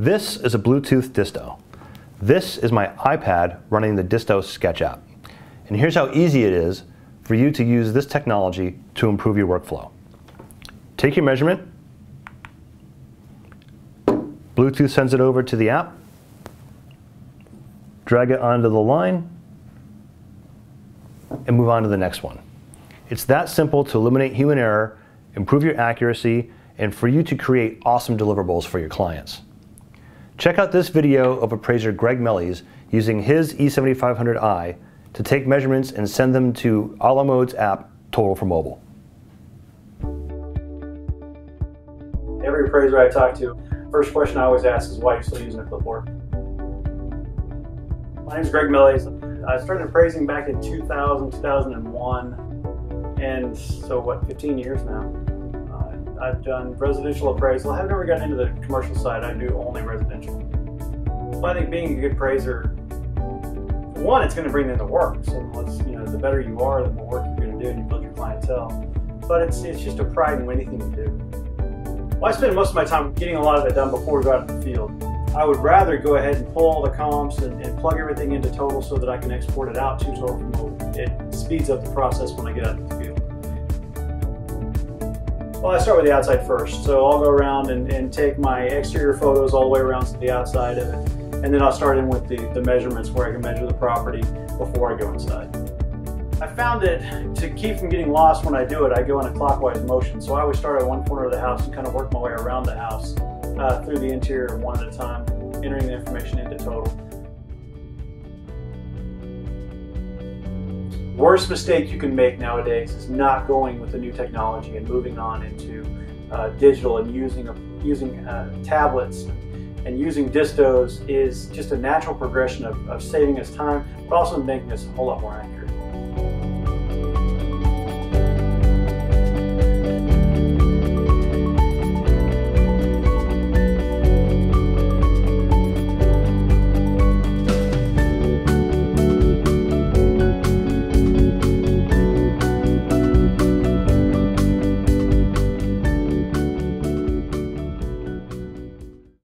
This is a Bluetooth disto. This is my iPad running the Disto Sketch app. And here's how easy it is for you to use this technology to improve your workflow. Take your measurement, Bluetooth sends it over to the app, drag it onto the line, and move on to the next one. It's that simple to eliminate human error, improve your accuracy, and for you to create awesome deliverables for your clients. Check out this video of appraiser Greg Mellies using his E7500i to take measurements and send them to a la mode's app, Total for Mobile. Every appraiser I talk to, first question I always ask is why are you still using a clipboard? My name is Greg Mellies. I started appraising back in 2000, 2001, and so what, 15 years now. I've done residential appraisal. I've never gotten into the commercial side. I do only residential. Well, I think being a good appraiser, one, it's going to bring in the work. So you know, the better you are, the more work you're going to do, and you build your clientele. But it's it's just a pride in anything you do. Well, I spend most of my time getting a lot of it done before we go out in the field. I would rather go ahead and pull all the comps and, and plug everything into Total so that I can export it out to Total. It speeds up the process when I get out in the field. Well, I start with the outside first. So I'll go around and, and take my exterior photos all the way around to the outside of it. And then I'll start in with the, the measurements where I can measure the property before I go inside. I found that to keep from getting lost when I do it, I go in a clockwise motion. So I always start at one corner of the house and kind of work my way around the house uh, through the interior one at a time, entering the information into total. Worst mistake you can make nowadays is not going with the new technology and moving on into uh, digital and using using uh, tablets and using distos is just a natural progression of, of saving us time, but also making us a whole lot more accurate.